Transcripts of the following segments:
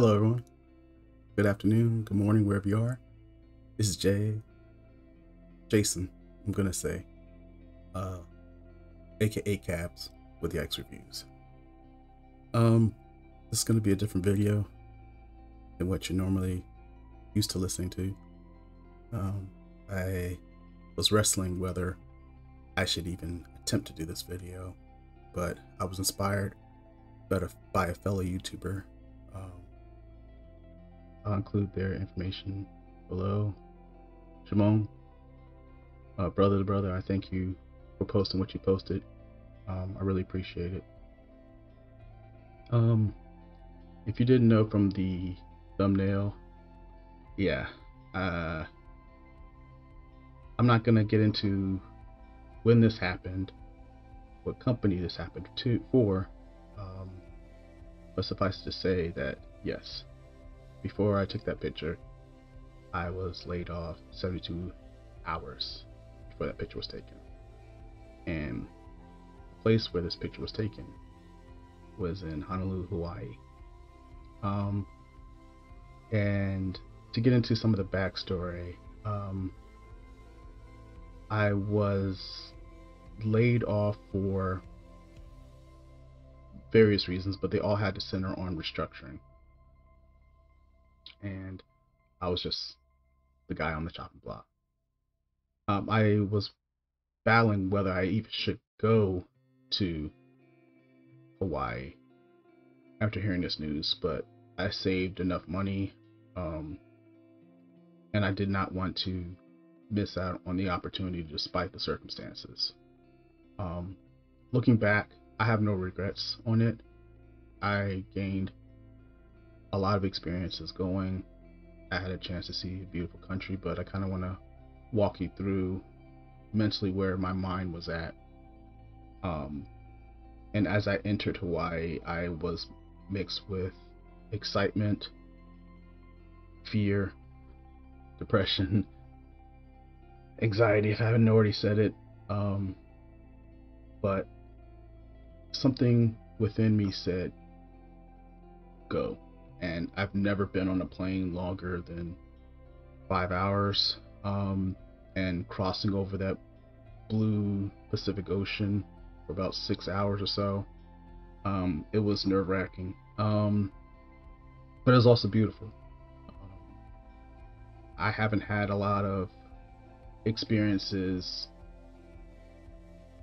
Hello, everyone. Good afternoon, good morning, wherever you are. This is Jay, Jason, I'm gonna say, uh, aka Cabs with the X Reviews. Um, this is gonna be a different video than what you're normally used to listening to. Um, I was wrestling whether I should even attempt to do this video, but I was inspired by a fellow YouTuber. Um, I'll include their information below. Shimon, uh, brother to brother, I thank you for posting what you posted. Um, I really appreciate it. Um, if you didn't know from the thumbnail, yeah, uh, I'm not gonna get into when this happened, what company this happened to for, um, but suffice to say that yes, before I took that picture, I was laid off 72 hours before that picture was taken. And the place where this picture was taken was in Honolulu, Hawaii. Um, and to get into some of the backstory, um, I was laid off for various reasons, but they all had to center on restructuring. And I was just the guy on the chopping block. Um, I was battling whether I even should go to Hawaii after hearing this news, but I saved enough money, um, and I did not want to miss out on the opportunity despite the circumstances. Um, looking back, I have no regrets on it. I gained a lot of experiences going. I had a chance to see a beautiful country, but I kind of want to walk you through mentally where my mind was at. Um, and as I entered Hawaii, I was mixed with excitement, fear, depression, anxiety, if I haven't already said it. Um, but something within me said, go. And I've never been on a plane longer than five hours. Um, and crossing over that blue Pacific Ocean for about six hours or so. Um, it was nerve wracking. Um, but it was also beautiful. Um, I haven't had a lot of experiences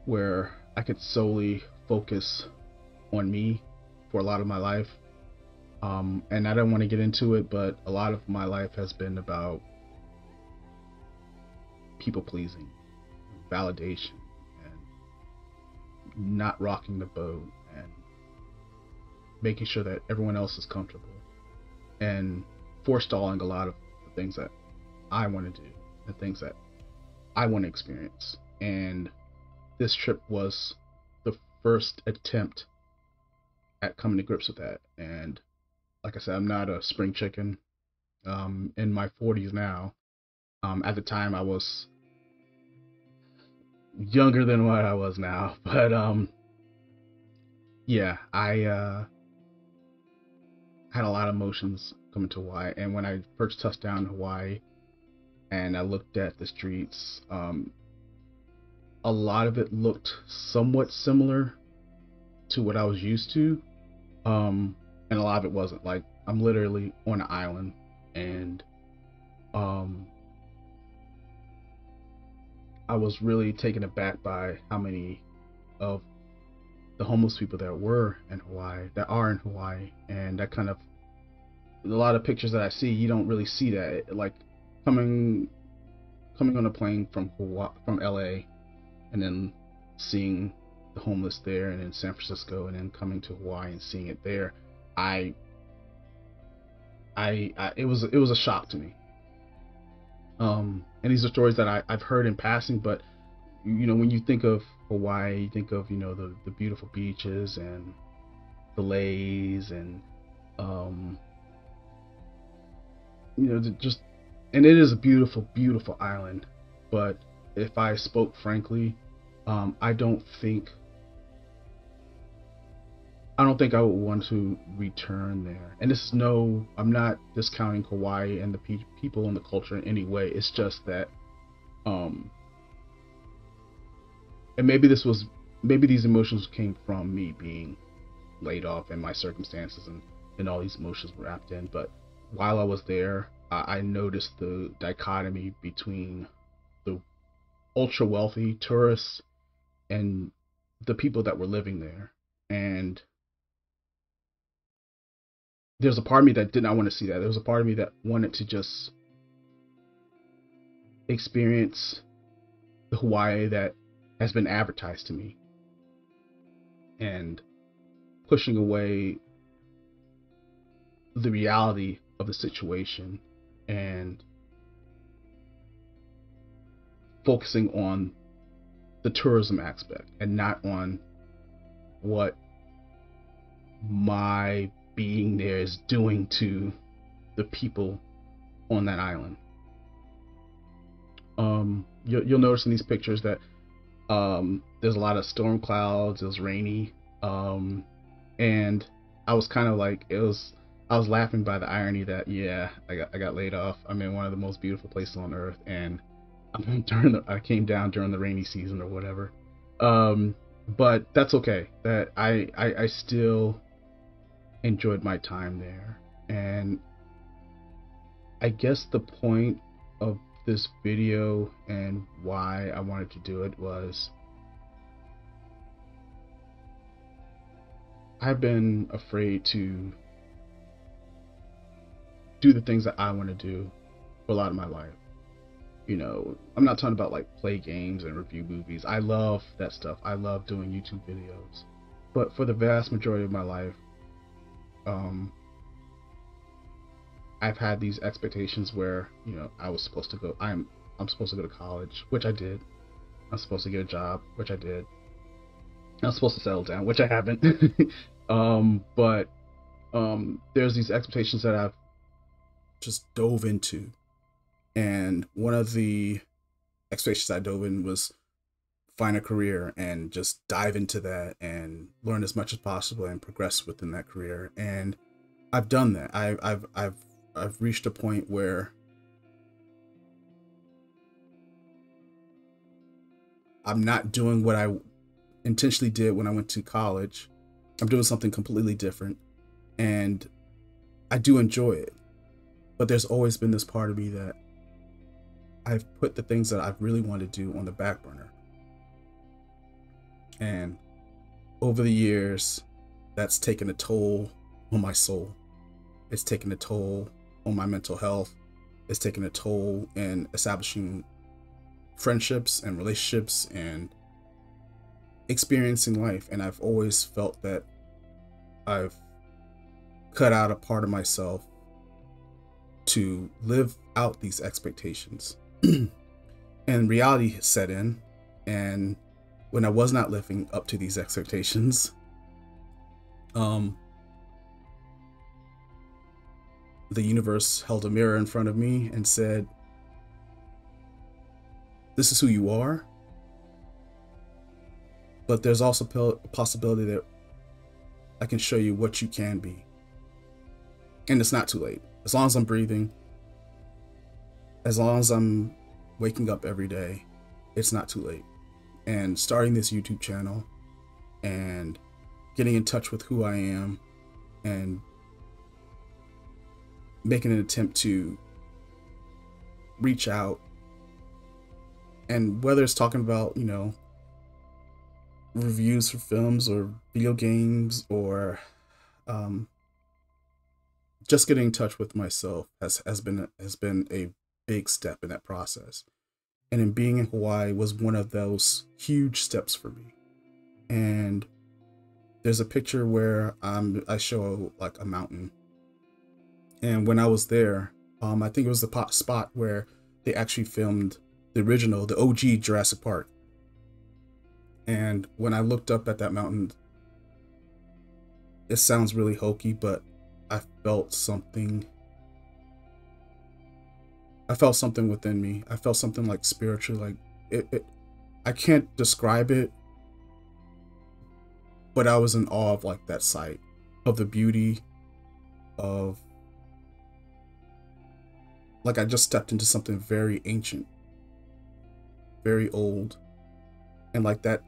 where I could solely focus on me for a lot of my life. Um, and I don't want to get into it, but a lot of my life has been about people pleasing, validation, and not rocking the boat, and making sure that everyone else is comfortable, and forestalling a lot of the things that I want to do, the things that I want to experience. And this trip was the first attempt at coming to grips with that. And like I said, I'm not a spring chicken. Um, in my 40s now. Um, at the time, I was younger than what I was now, but um, yeah, I uh, had a lot of emotions coming to Hawaii. And when I first touched down in Hawaii, and I looked at the streets, um, a lot of it looked somewhat similar to what I was used to. Um, and a lot of it wasn't. Like I'm literally on an island and um I was really taken aback by how many of the homeless people that were in Hawaii, that are in Hawaii, and that kind of a lot of pictures that I see, you don't really see that. Like coming coming on a plane from Hawaii, from LA and then seeing the homeless there and in San Francisco and then coming to Hawaii and seeing it there, I, I, I it was it was a shock to me. Um, and these are stories that I, I've heard in passing, but you know when you think of Hawaii, you think of you know the the beautiful beaches and the leis and um, you know just and it is a beautiful beautiful island, but if I spoke frankly, um, I don't think I don't think I would want to return there. And this is no, I'm not discounting Hawaii and the pe- people and the culture in any way. It's just that, um, and maybe this was, maybe these emotions came from me being laid off and my circumstances and, and all these emotions wrapped in. But while I was there, I, I noticed the dichotomy between the ultra wealthy tourists and the people that were living there. And there's a part of me that did not want to see that. There was a part of me that wanted to just experience the Hawaii that has been advertised to me and pushing away the reality of the situation and focusing on the tourism aspect and not on what my being there is doing to the people on that island. Um, you'll, you'll notice in these pictures that um, there's a lot of storm clouds. It was rainy, um, and I was kind of like it was. I was laughing by the irony that yeah, I got I got laid off. I'm in one of the most beautiful places on earth, and I'm during the, I came down during the rainy season or whatever. Um, but that's okay. That I, I I still enjoyed my time there. And I guess the point of this video and why I wanted to do it was I've been afraid to do the things that I want to do for a lot of my life. You know, I'm not talking about like play games and review movies. I love that stuff. I love doing YouTube videos. But for the vast majority of my life, um, I've had these expectations where you know I was supposed to go. I'm I'm supposed to go to college, which I did. I'm supposed to get a job, which I did. I'm supposed to settle down, which I haven't. um, but um, there's these expectations that I've just dove into, and one of the expectations I dove in was find a career and just dive into that and learn as much as possible and progress within that career. And I've done that. I, I've I've I've reached a point where I'm not doing what I intentionally did when I went to college. I'm doing something completely different, and I do enjoy it. But there's always been this part of me that I've put the things that I really want to do on the back burner. And over the years, that's taken a toll on my soul. It's taken a toll on my mental health. It's taken a toll in establishing friendships and relationships and experiencing life. And I've always felt that I've cut out a part of myself to live out these expectations. and reality set in, and when I was not living up to these expectations. Um, the universe held a mirror in front of me and said, This is who you are. But there's also a possibility that I can show you what you can be. And it's not too late. As long as I'm breathing, as long as I'm waking up every day, it's not too late and starting this YouTube channel and getting in touch with who I am and making an attempt to reach out. And whether it's talking about, you know, reviews for films or video games or um, just getting in touch with myself has, has been has been a big step in that process and in being in Hawaii was one of those huge steps for me. And there's a picture where um, I show like a mountain. And when I was there, um, I think it was the spot where they actually filmed the original, the OG Jurassic Park. And when I looked up at that mountain, it sounds really hokey, but I felt something I felt something within me. I felt something like spiritual, like it, it I can't describe it, but I was in awe of like that sight of the beauty of like I just stepped into something very ancient, very old, and like that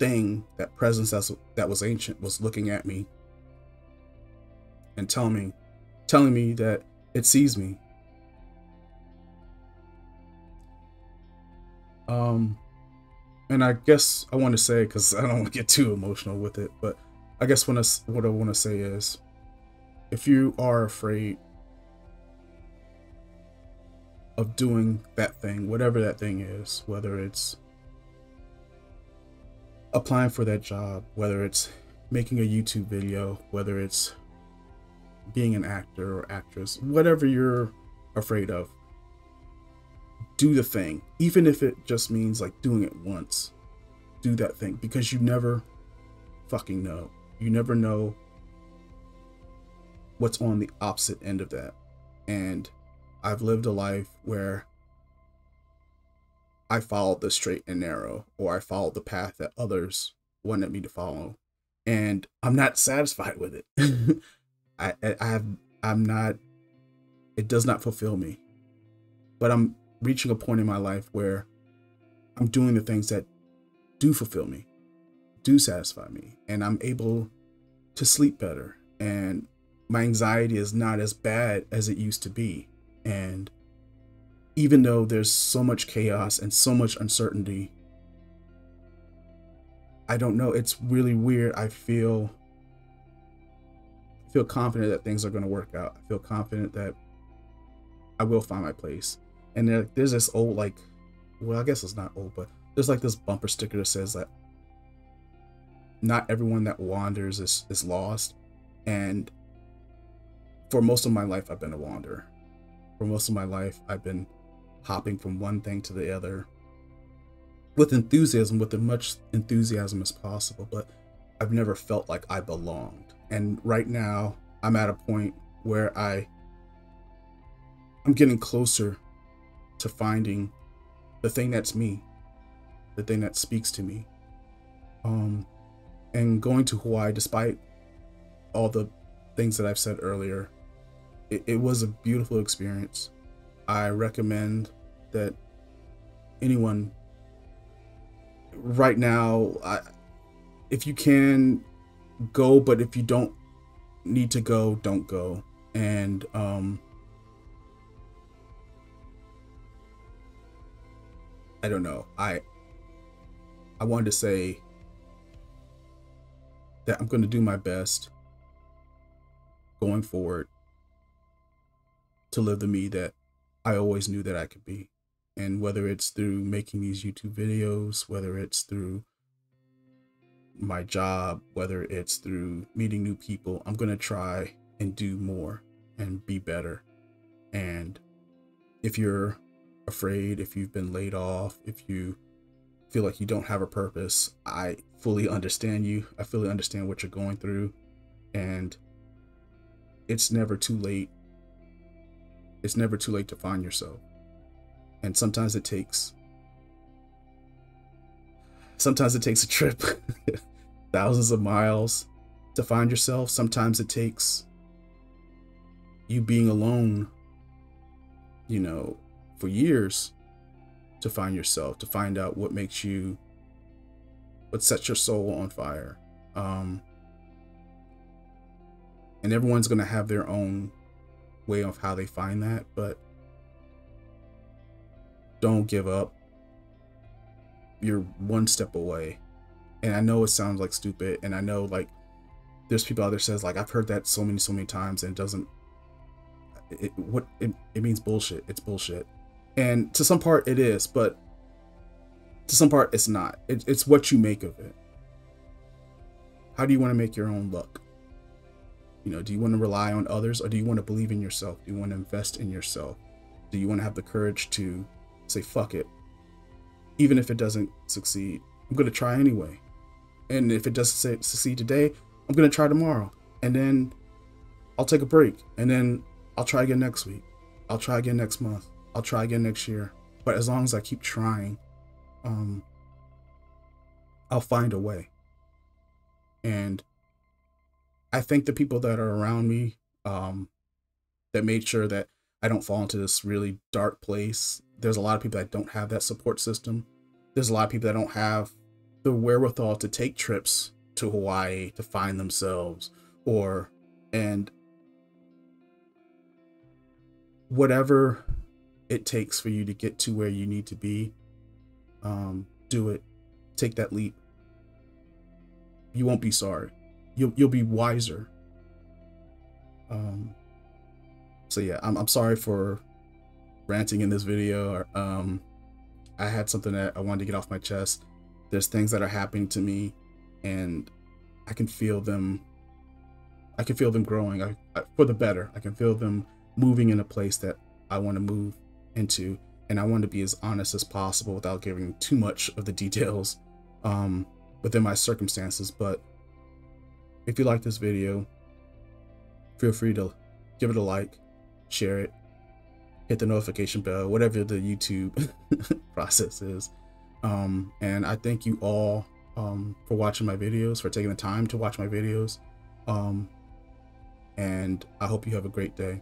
thing, that presence that's, that was ancient, was looking at me and telling me, telling me that it sees me. Um, and I guess I want to say because I don't want to get too emotional with it, but I guess when I, what I want to say is, if you are afraid of doing that thing, whatever that thing is, whether it's applying for that job, whether it's making a YouTube video, whether it's being an actor or actress, whatever you're afraid of, do the thing, even if it just means like doing it once. Do that thing because you never fucking know. You never know what's on the opposite end of that. And I've lived a life where I followed the straight and narrow, or I followed the path that others wanted me to follow, and I'm not satisfied with it. I, I have, I'm not. It does not fulfill me, but I'm reaching a point in my life where I'm doing the things that do fulfill me, do satisfy me, and I'm able to sleep better. And my anxiety is not as bad as it used to be. And even though there's so much chaos and so much uncertainty, I don't know. It's really weird. I feel feel confident that things are going to work out. I feel confident that I will find my place. And there, there's this old like, well, I guess it's not old, but there's like this bumper sticker that says that not everyone that wanders is is lost. And for most of my life, I've been a wanderer. For most of my life, I've been hopping from one thing to the other with enthusiasm, with as much enthusiasm as possible, but I've never felt like I belonged. And right now, I'm at a point where I I'm getting closer to finding the thing that's me, the thing that speaks to me. Um and going to Hawaii despite all the things that I've said earlier, it, it was a beautiful experience. I recommend that anyone right now, I, if you can go, but if you don't need to go, don't go. And um, I don't know. I I wanted to say that I'm going to do my best going forward to live the me that I always knew that I could be. And whether it's through making these YouTube videos, whether it's through my job, whether it's through meeting new people, I'm going to try and do more and be better. And if you're afraid, if you've been laid off, if you feel like you don't have a purpose, I fully understand you. I fully understand what you're going through. And it's never too late it's never too late to find yourself. And sometimes it takes sometimes it takes a trip thousands of miles to find yourself. Sometimes it takes you being alone, you know, for years to find yourself, to find out what makes you what sets your soul on fire. Um and everyone's going to have their own way of how they find that, but don't give up. You're one step away. And I know it sounds like stupid, and I know like there's people out there says like I've heard that so many so many times and it doesn't it what it, it means bullshit. It's bullshit. And to some part it is, but to some part it's not. It, it's what you make of it. How do you want to make your own luck? You know, do you want to rely on others or do you want to believe in yourself? Do you want to invest in yourself? Do you want to have the courage to say, fuck it? Even if it doesn't succeed, I'm going to try anyway. And if it doesn't succeed today, I'm to try tomorrow. And then I'll take a break. And then I'll try again next week. I'll try again next month. I'll try again next year. But as long as I keep trying, um, I'll find a way. And I thank the people that are around me um, that made sure that I don't fall into this really dark place. There's a lot of people that don't have that support system. There's a lot of people that don't have the wherewithal to take trips to Hawaii to find themselves or and whatever it takes for you to get to where you need to be um do it. Take that leap. You won't be sorry. You'll you'll be wiser. Um so yeah i'm, I'm sorry for ranting in this video. Um i had something that i wanted to get off my chest there's things that are happening to me and i can feel them i can feel them growing. I, I, for the better i can feel them moving in a place that i want to move into and i want to be as honest as possible without giving too much of the details um, within my circumstances. But if you like this video feel free to give it a like share it hit the notification bell whatever the youtube process is um, and I thank you all um, for watching my videos, for taking the time to watch my videos. Um, and I hope you have a great day.